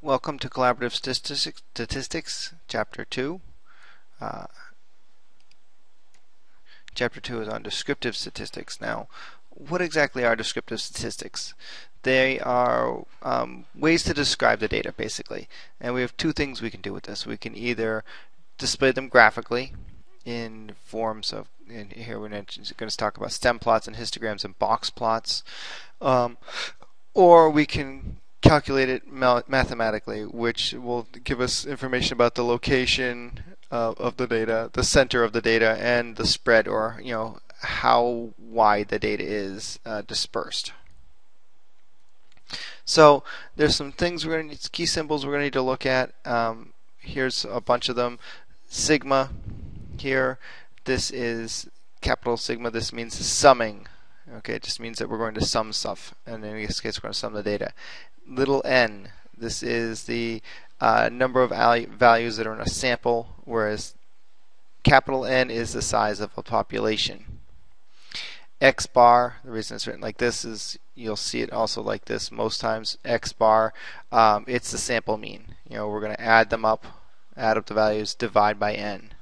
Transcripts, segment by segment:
Welcome to Collaborative Statistics, Statistics Chapter 2. Uh, chapter 2 is on descriptive statistics. Now, what exactly are descriptive statistics? They are um, ways to describe the data, basically. And we have two things we can do with this. We can either display them graphically in forms of, in here we're going to talk about stem plots and histograms and box plots. Um, or we can calculate it mathematically, which will give us information about the location uh, of the data, the center of the data, and the spread, or you know how wide the data is uh, dispersed. So there's some things we're going to need, key symbols we're going to need to look at. Um, here's a bunch of them. Sigma here. This is capital sigma. This means summing. Okay, it just means that we're going to sum stuff, and in this case, we're going to sum the data little n. This is the uh, number of values that are in a sample, whereas capital N is the size of a population. X bar, the reason it's written like this is you'll see it also like this most times. X bar, um, it's the sample mean. You know, we're going to add them up, add up the values, divide by n.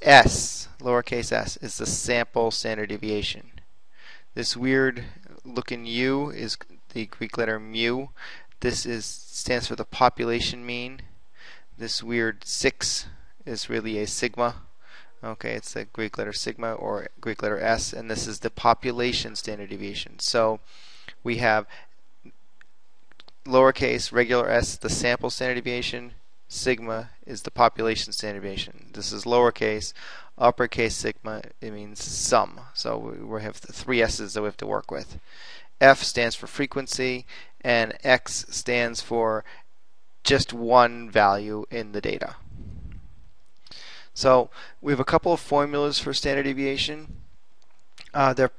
S, lowercase s, is the sample standard deviation. This weird looking U is the Greek letter mu. This is stands for the population mean. This weird 6 is really a sigma. Okay, it's the Greek letter sigma or Greek letter s, and this is the population standard deviation. So we have lowercase regular s, the sample standard deviation, sigma is the population standard deviation. This is lowercase, uppercase sigma, it means sum. So we have three s's that we have to work with. F stands for frequency, and X stands for just one value in the data. So we have a couple of formulas for standard deviation. Uh, they're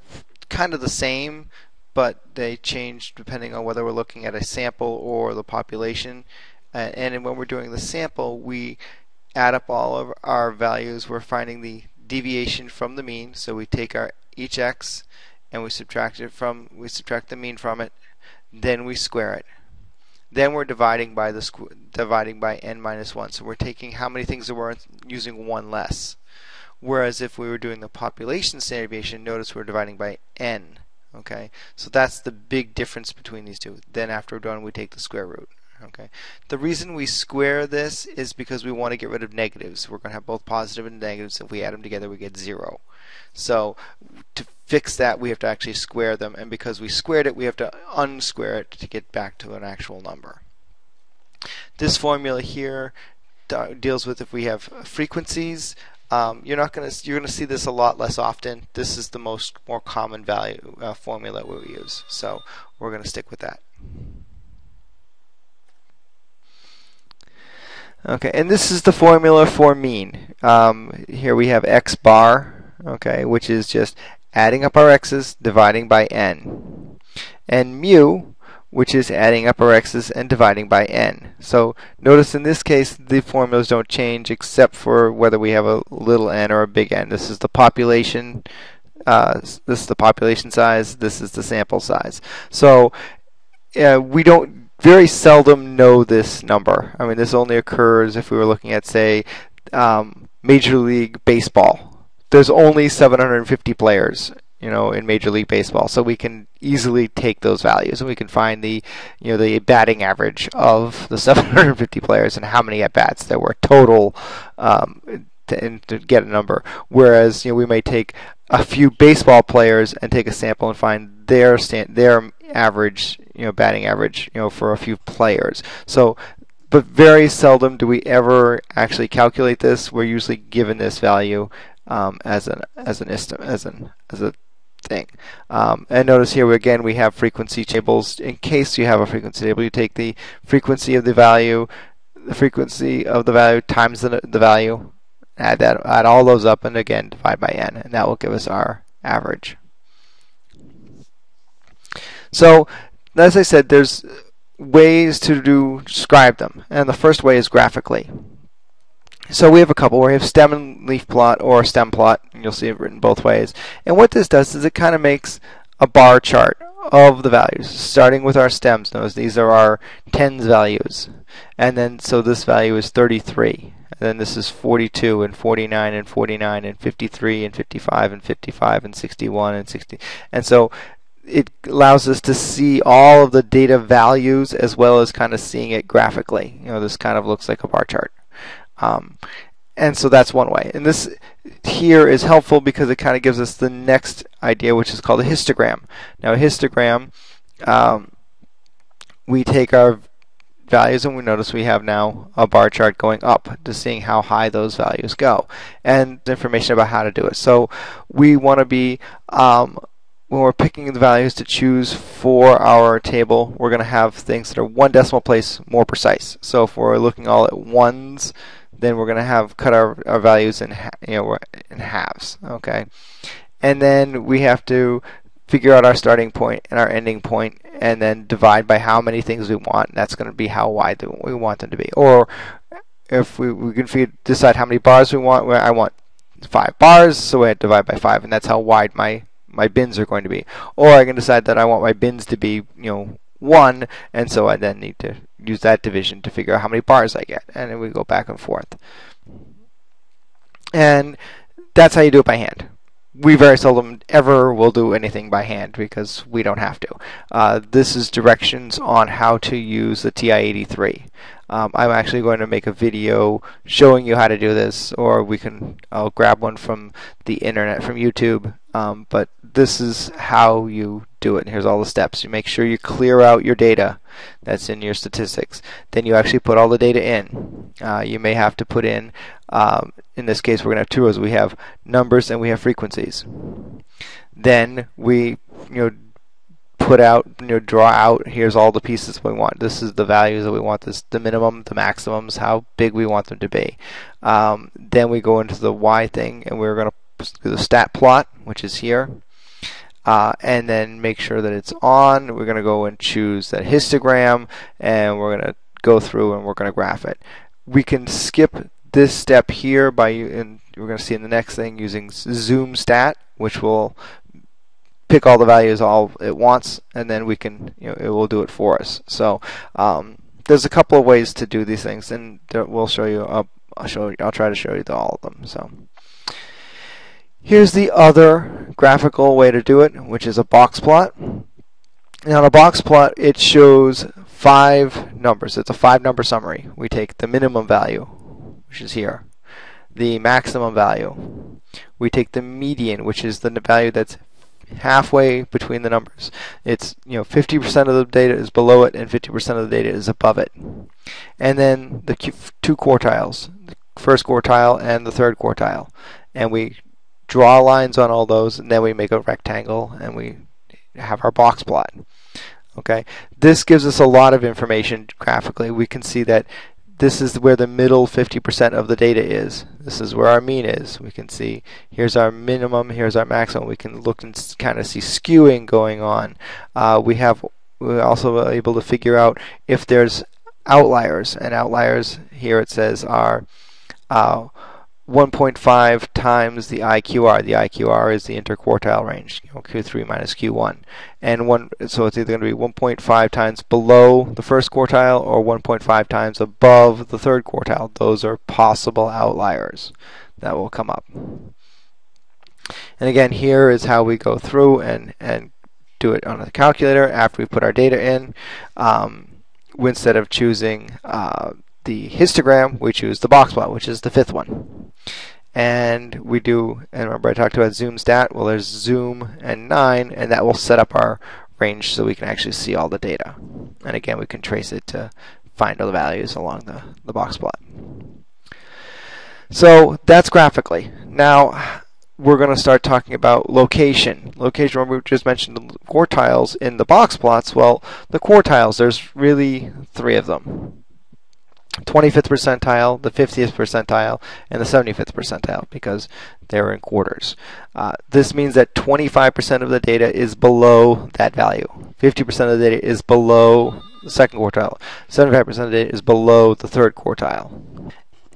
kind of the same, but they change depending on whether we're looking at a sample or the population. Uh, and when we're doing the sample, we add up all of our values. We're finding the deviation from the mean. So we take our each x and we subtract it from we subtract the mean from it. Then we square it. Then we're dividing by the dividing by n minus 1 so we're taking how many things there were using one less. Whereas if we were doing the population standard deviation notice we're dividing by n okay? So that's the big difference between these two. Then after we're done we take the square root okay the reason we square this is because we want to get rid of negatives we're going to have both positive and negatives if we add them together we get zero so to fix that, we have to actually square them, and because we squared it, we have to unsquare it to get back to an actual number. This formula here deals with if we have frequencies. Um, you're not going to you're going to see this a lot less often. This is the most more common value uh, formula we use, so we're going to stick with that. Okay, and this is the formula for mean. Um, here we have x bar okay, which is just adding up our x's, dividing by n. And mu, which is adding up our x's and dividing by n. So notice in this case the formulas don't change except for whether we have a little n or a big N. This is the population uh, this is the population size, this is the sample size. So uh, we don't very seldom know this number. I mean this only occurs if we were looking at say um, Major League Baseball there's only 750 players you know in major league baseball so we can easily take those values and we can find the you know the batting average of the 750 players and how many at bats there were total um, to, to, get a number whereas you know we may take a few baseball players and take a sample and find their stand, their average you know batting average you know for a few players so but very seldom do we ever actually calculate this we're usually given this value um, as an as an as an as a thing. Um, and notice here again we have frequency tables. In case you have a frequency table, you take the frequency of the value, the frequency of the value times the, the value, add that add all those up, and again divide by n, and that will give us our average. So, as I said, there's ways to do describe them, and the first way is graphically. So we have a couple. We have stem and leaf plot or stem plot. And you'll see it written both ways. And what this does is it kind of makes a bar chart of the values, starting with our stems. Notice these are our tens values. And then, so this value is 33. And then this is 42 and 49 and 49 and 53 and 55 and 55 and 61 and 60. And so it allows us to see all of the data values as well as kind of seeing it graphically. You know, this kind of looks like a bar chart. Um, and so that's one way. And this here is helpful because it kind of gives us the next idea, which is called a histogram. Now, a histogram, um, we take our values and we notice we have now a bar chart going up to seeing how high those values go and information about how to do it. So we want to be um, when we're picking the values to choose for our table, we're going to have things that are one decimal place more precise. So if we're looking all at ones, then we're going to have cut our, our values in you know in halves. Okay, and then we have to figure out our starting point and our ending point, and then divide by how many things we want. And that's going to be how wide we want them to be. Or if we, we can figure, decide how many bars we want, I want five bars, so we divide by five, and that's how wide my my bins are going to be. Or I can decide that I want my bins to be, you know, one, and so I then need to use that division to figure out how many bars I get, and then we go back and forth. And that's how you do it by hand. We very seldom ever will do anything by hand because we don't have to. Uh, this is directions on how to use the TI-83. Um, I'm actually going to make a video showing you how to do this, or we can I'll grab one from the internet from YouTube. Um, but this is how you do it. And here's all the steps. You make sure you clear out your data that's in your statistics. Then you actually put all the data in. Uh, you may have to put in, um, in this case, we're going to have two rows. We have numbers and we have frequencies. Then we, you know, put out, you know, draw out, here's all the pieces we want. This is the values that we want, this the minimum, the maximums, how big we want them to be. Um, then we go into the Y thing and we're going to the stat plot, which is here. Uh, and then make sure that it's on. We're going to go and choose that histogram and we're going to go through and we're going to graph it. We can skip this step here by, and we're going to see in the next thing, using zoom stat, which will pick all the values all at once, and then we can, you know, it will do it for us. So um, there's a couple of ways to do these things, and we'll show you. I'll, I'll show. You, I'll try to show you all of them. So here's the other graphical way to do it, which is a box plot. Now, in a box plot, it shows five numbers. It's a five-number summary. We take the minimum value, which is here, the maximum value. We take the median, which is the value that's halfway between the numbers. It's you know 50% of the data is below it and 50% of the data is above it. And then the two quartiles, the first quartile and the third quartile. And we draw lines on all those and then we make a rectangle and we have our box plot. Okay, this gives us a lot of information graphically. We can see that this is where the middle 50% of the data is. This is where our mean is. We can see here's our minimum, here's our maximum. We can look and kind of see skewing going on. Uh, we have we're also able to figure out if there's outliers, and outliers here it says are uh, 1.5 times the IQR. The IQR is the interquartile range, you know, Q3 minus Q1. And one, so it's either going to be 1.5 times below the first quartile or 1.5 times above the third quartile. Those are possible outliers that will come up. And again, here is how we go through and, and do it on a calculator after we put our data in. Um, instead of choosing uh, the histogram, we choose the box plot, which is the fifth one. And we do, and remember I talked about zoom stat, well there's zoom and 9, and that will set up our range so we can actually see all the data. And again, we can trace it to find all the values along the, the box plot. So that's graphically. Now, we're going to start talking about location. Location, remember we just mentioned the quartiles in the box plots. Well, the quartiles, there's really three of them. 25th percentile, the 50th percentile, and the 75th percentile because they're in quarters. Uh, this means that 25% of the data is below that value. 50% of the data is below the second quartile. 75% of the data is below the third quartile.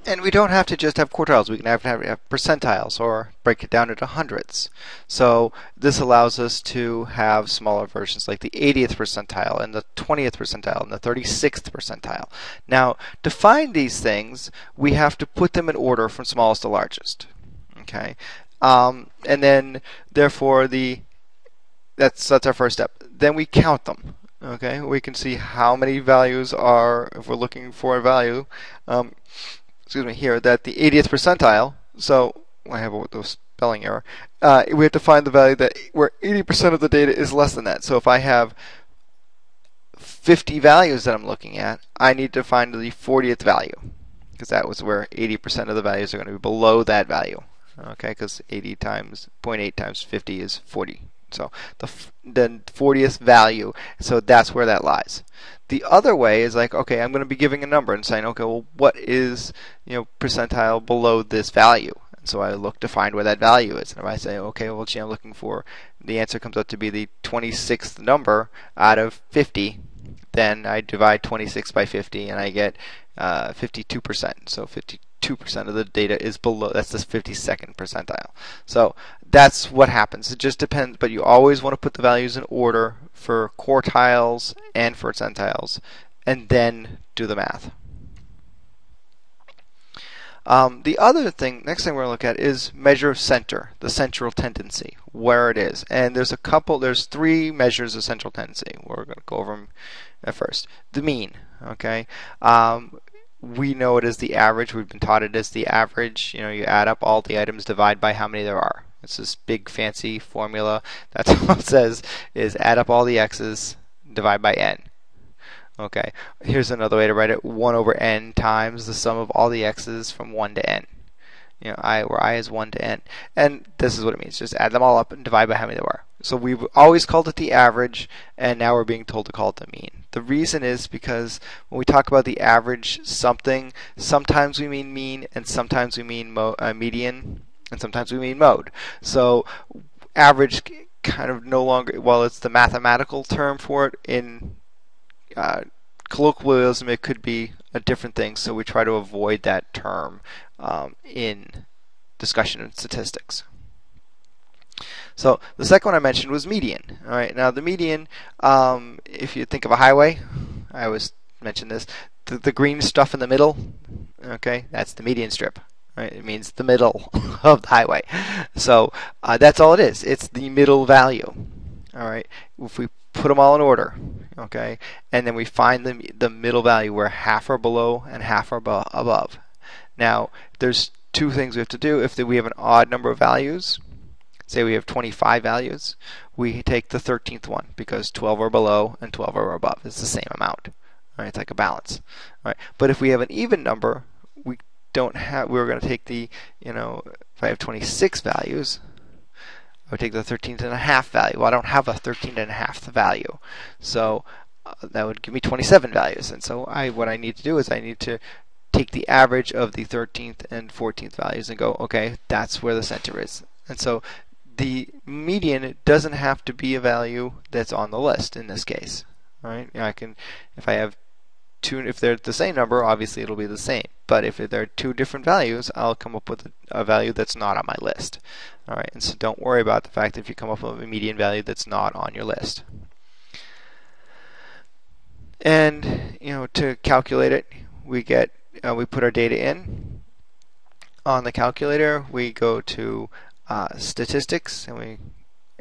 And we don't have to just have quartiles. We can have, have, percentiles or break it down into hundreds. So this allows us to have smaller versions like the 80th percentile and the 20th percentile and the 36th percentile. Now, to find these things, we have to put them in order from smallest to largest. Okay, um, and then therefore the that's that's our first step. Then we count them. Okay, we can see how many values are if we're looking for a value. Um, excuse me, here that the 80th percentile. So I have a spelling error. Uh, we have to find the value that where 80% of the data is less than that. So if I have 50 values that I'm looking at, I need to find the 40th value because that was where 80% of the values are going to be below that value. Okay, because 80 times 0.8 times 50 is 40. So the the 40th value, so that's where that lies. The other way is like, okay, I'm going to be giving a number and saying, okay, well, what is you know percentile below this value? And so I look to find where that value is. And if I say, okay, well, gee, I'm looking for the answer comes out to be the 26th number out of 50, then I divide 26 by 50 and I get uh, 52%. So 52% of the data is below, that's the 52nd percentile. So that's what happens. It just depends, but you always want to put the values in order for quartiles and for centiles, and then do the math. Um, the other thing, next thing we're going to look at is measure of center, the central tendency, where it is. And there's a couple, there's three measures of central tendency. We're going to go over them at first. The mean, okay? Um, we know it as the average. We've been taught it as the average. You know, you add up all the items, divide by how many there are. It's this big fancy formula. That's all it says is add up all the x's, divide by n. Okay, here's another way to write it. 1 over n times the sum of all the x's from 1 to n. You know, i where i is 1 to n. And this is what it means. Just add them all up and divide by how many there are. So we've always called it the average, and now we're being told to call it the mean. The reason is because when we talk about the average something, sometimes we mean mean, and sometimes we mean uh, median, and sometimes we mean mode. So average kind of no longer, well, it's the mathematical term for it. In uh, colloquialism, it could be a different thing, so we try to avoid that term um, in discussion and statistics. So the second one I mentioned was median. All right, now the median, um, if you think of a highway, I always mention this, the, the green stuff in the middle, okay, that's the median strip. Right? It means the middle of the highway. So uh, that's all it is. It's the middle value. All right. If we put them all in order, okay, and then we find the the middle value where half are below and half are above. Now, there's two things we have to do. If we have an odd number of values, say we have 25 values, we take the 13th one because 12 are below and 12 are above. It's the same amount. Right? It's like a balance. Right? But if we have an even number, we don't have, we are going to take the, you know, if I have 26 values, I would take the 13th and a half value. Well, I don't have a 13 and a half value. So uh, that would give me 27 values. And so I, what I need to do is I need to take the average of the 13th and 14th values and go, okay, that's where the center is. And so the median doesn't have to be a value that's on the list in this case. Right? I can, if I have two, if they're the same number, obviously it'll be the same. But if there are two different values, I'll come up with a, a value that's not on my list. All right, and so don't worry about the fact that if you come up with a median value that's not on your list. And you know, to calculate it, we get uh, we put our data in on the calculator. We go to uh, statistics, and we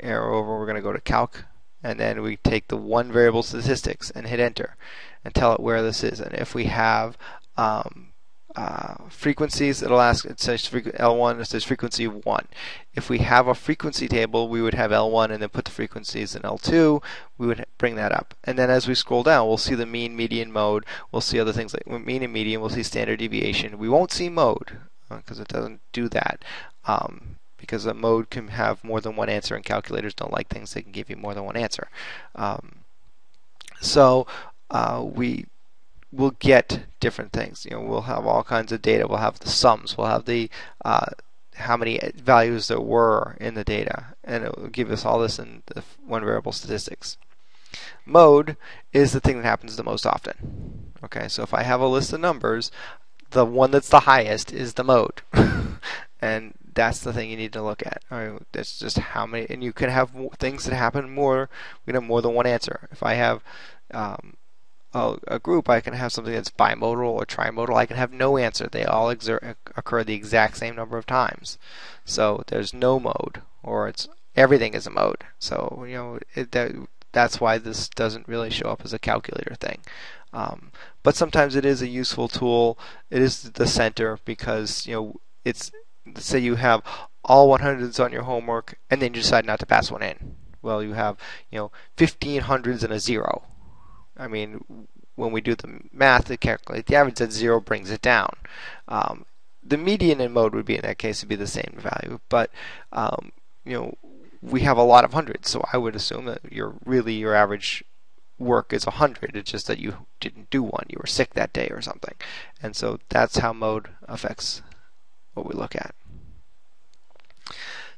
arrow over. We're going to go to calc, and then we take the one variable statistics and hit enter and tell it where this is. And if we have um, uh, frequencies, it'll ask, it says L1, it says frequency 1. If we have a frequency table, we would have L1 and then put the frequencies in L2, we would bring that up. And then as we scroll down, we'll see the mean, median, mode, we'll see other things like mean and median, we'll see standard deviation. We won't see mode, because uh, it doesn't do that. Um, because a mode can have more than one answer and calculators don't like things that can give you more than one answer. Um, so uh, we will get different things. You know, we'll have all kinds of data. We'll have the sums. We'll have the uh, how many values there were in the data, and it will give us all this in the one variable statistics. Mode is the thing that happens the most often. Okay, so if I have a list of numbers, the one that's the highest is the mode. and that's the thing you need to look at. Right, that's just how many, and you can have things that happen more. We can have more than one answer. If I have um, a, a, group, I can have something that's bimodal or trimodal. I can have no answer. They all exer- occur the exact same number of times. So there's no mode, or it's everything is a mode. So you know it, that, that's why this doesn't really show up as a calculator thing. Um, but sometimes it is a useful tool. It is the center because you know it's say you have all 100s on your homework and then you decide not to pass one in. Well, you have you know 15 hundreds and a zero. I mean, when we do the math to calculate the average, that zero brings it down. Um, the median in mode would be in that case would be the same value, but um, you know we have a lot of hundreds, so I would assume that your really your average work is 100. It's just that you didn't do one. You were sick that day or something. And so that's how mode affects what we look at.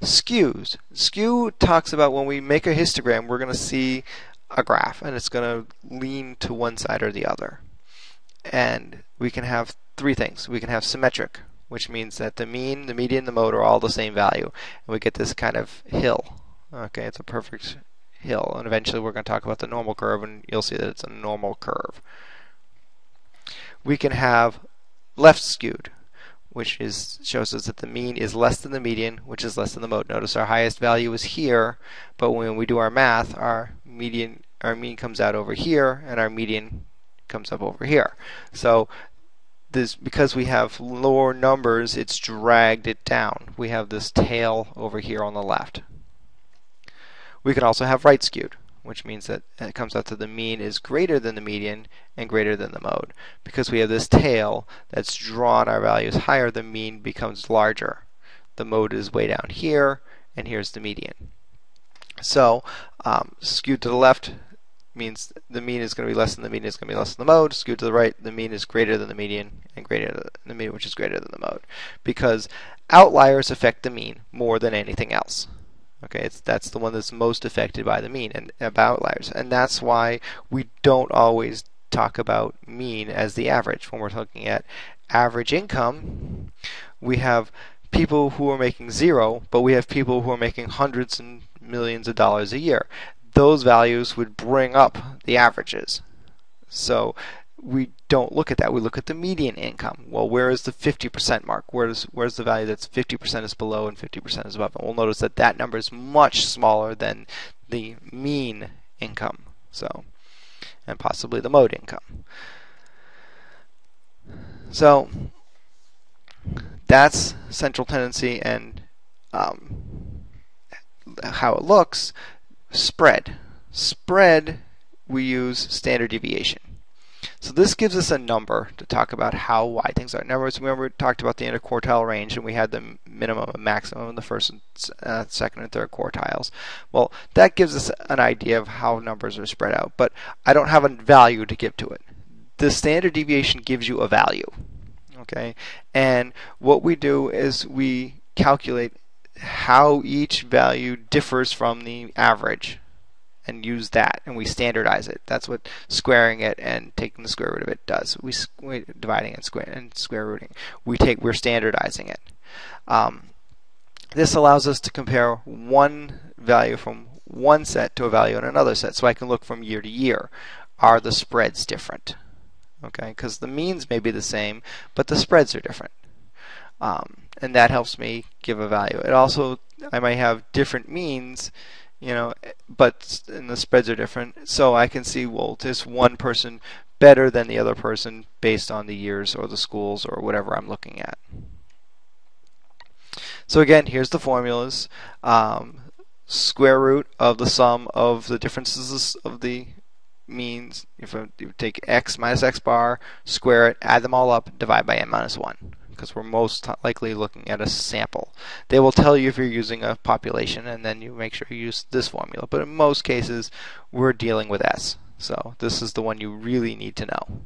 Skews. Skew talks about when we make a histogram, we're going to see a graph and it's going to lean to one side or the other. And we can have three things. We can have symmetric, which means that the mean, the median, the mode are all the same value. And we get this kind of hill. Okay, it's a perfect hill. And eventually we're going to talk about the normal curve and you'll see that it's a normal curve. We can have left skewed, which is shows us that the mean is less than the median, which is less than the mode. Notice our highest value is here, but when we do our math, our median our mean comes out over here and our median comes up over here. So this because we have lower numbers, it's dragged it down. We have this tail over here on the left. We can also have right skewed, which means that it comes out to the mean is greater than the median and greater than the mode. Because we have this tail that's drawn our values higher, the mean becomes larger. The mode is way down here, and here's the median. So, um, skewed to the left means the mean is going to be less than the median is going to be less than the mode. Skewed to the right, the mean is greater than the median and greater than the median, which is greater than the mode. Because outliers affect the mean more than anything else. Okay, it's that's the one that's most affected by the mean and about outliers, and that's why we don't always talk about mean as the average when we're looking at average income. We have people who are making zero, but we have people who are making hundreds and millions of dollars a year. Those values would bring up the averages. So we don't look at that. We look at the median income. Well, where is the 50% mark? Where's where's the value that's 50% is below and 50% is above? And we'll notice that that number is much smaller than the mean income. So, and possibly the mode income. So that's central tendency and um, how it looks. Spread. Spread, we use standard deviation. So this gives us a number to talk about how wide things are. Remember, remember we talked about the interquartile range and we had the minimum and maximum in the first, uh, second, and third quartiles. Well, that gives us an idea of how numbers are spread out, but I don't have a value to give to it. The standard deviation gives you a value. Okay, and what we do is we calculate how each value differs from the average and use that and we standardize it. That's what squaring it and taking the square root of it does. We, dividing and square and square rooting. We take we're standardizing it. Um, this allows us to compare one value from one set to a value in another set. So I can look from year to year. Are the spreads different? Okay, because the means may be the same, but the spreads are different. Um, and that helps me give a value. It also, I might have different means you know, but and the spreads are different. So I can see, well, is one person better than the other person based on the years or the schools or whatever I'm looking at. So again, here's the formulas. Um, square root of the sum of the differences of the means. If you take x minus x bar, square it, add them all up, divide by n minus 1 because we're most likely looking at a sample. They will tell you if you're using a population and then you make sure you use this formula. But in most cases, we're dealing with S. So this is the one you really need to know.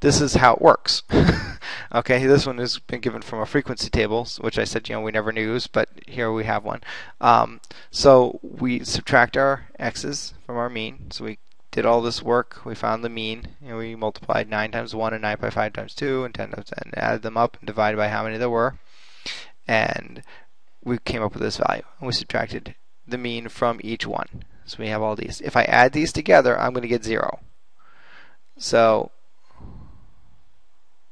This is how it works. okay, this one has been given from a frequency table, which I said you know we never use, but here we have one. Um, so we subtract our x's from our mean, so we did all this work. We found the mean, and we multiplied 9 times 1 and 9 by 5 times 2 and 10 times 10, and added them up and divided by how many there were. And we came up with this value. And we subtracted the mean from each one. So we have all these. If I add these together, I'm going to get 0. So,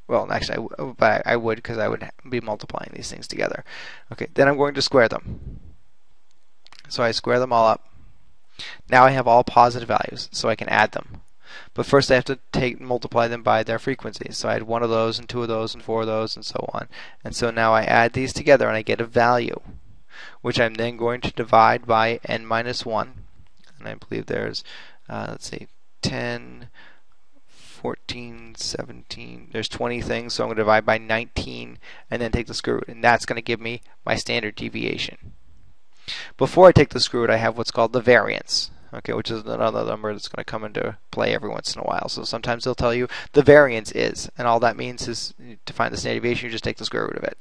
well, actually, I, but I would because I would be multiplying these things together. Okay, then I'm going to square them. So I square them all up. Now I have all positive values, so I can add them. But first I have to take multiply them by their frequencies. So I had one of those and two of those and four of those and so on. And so now I add these together and I get a value, which I'm then going to divide by n minus 1. And I believe there's, uh, let's see, 10, 14, 17, there's 20 things, so I'm going to divide by 19 and then take the square root, and that's going to give me my standard deviation. Before I take the square root, I have what's called the variance, okay, which is another number that's going to come into play every once in a while. So sometimes they'll tell you the variance is, and all that means is to find the standard deviation, you just take the square root of it.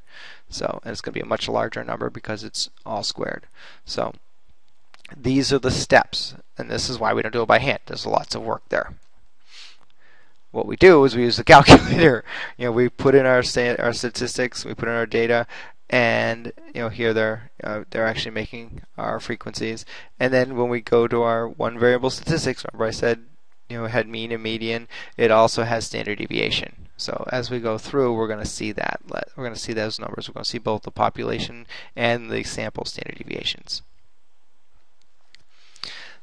So, and it's going to be a much larger number because it's all squared. So, these are the steps, and this is why we don't do it by hand. There's lots of work there. What we do is we use the calculator. You know, we put in our our statistics, we put in our data, and you know here they're uh, they're actually making our frequencies. And then when we go to our one variable statistics remember I said you know had mean and median it also has standard deviation. So as we go through we're going to see that we're going to see those numbers. We're going to see both the population and the sample standard deviations.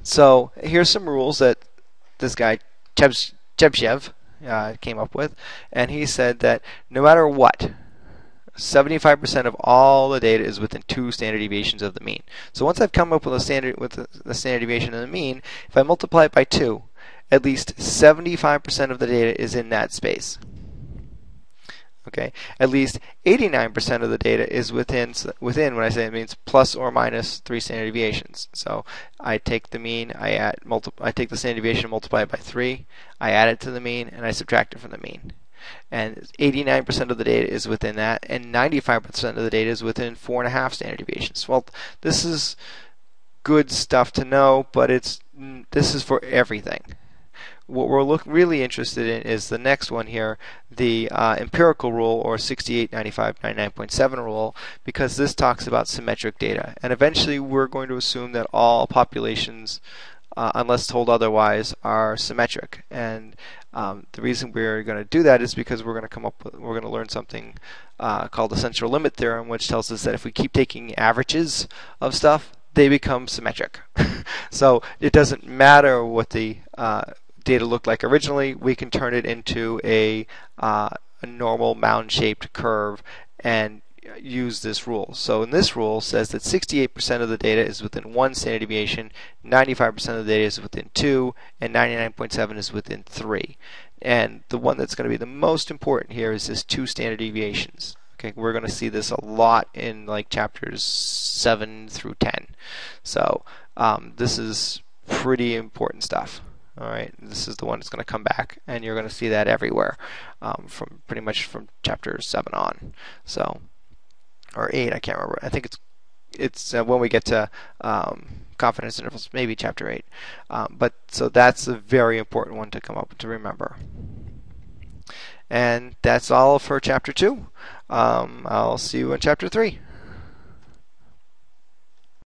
So here's some rules that this guy Chebyshev uh, came up with. And he said that no matter what 75% of all the data is within two standard deviations of the mean. So once I've come up with a standard with the standard deviation of the mean, if I multiply it by 2, at least 75% of the data is in that space. Okay, at least 89% of the data is within within when I say it means plus or minus three standard deviations. So I take the mean, I add multi, I take the standard deviation, multiply it by three, I add it to the mean, and I subtract it from the mean and 89% of the data is within that, and 95% of the data is within four and a half standard deviations. Well, this is good stuff to know, but it's this is for everything. What we're look, really interested in is the next one here, the uh, empirical rule or 689599.7 rule, because this talks about symmetric data. And eventually we're going to assume that all populations uh, unless told otherwise, are symmetric. And um, the reason we're going to do that is because we're going to come up with, we're going to learn something uh, called the central limit theorem, which tells us that if we keep taking averages of stuff, they become symmetric. so it doesn't matter what the uh, data looked like originally, we can turn it into a, uh, a normal mound-shaped curve and use this rule. So in this rule says that 68% of the data is within one standard deviation, 95% of the data is within two, and 99.7 is within three. And the one that's going to be the most important here is this two standard deviations. Okay, we're going to see this a lot in like chapters 7 through 10. So um, this is pretty important stuff. All right, this is the one that's going to come back, and you're going to see that everywhere, um, from pretty much from chapter seven on. So or eight. I can't remember. I think it's it's uh, when we get to um, confidence intervals, maybe chapter eight. Um, but so that's a very important one to come up to remember. And that's all for chapter two. Um, I'll see you in chapter three.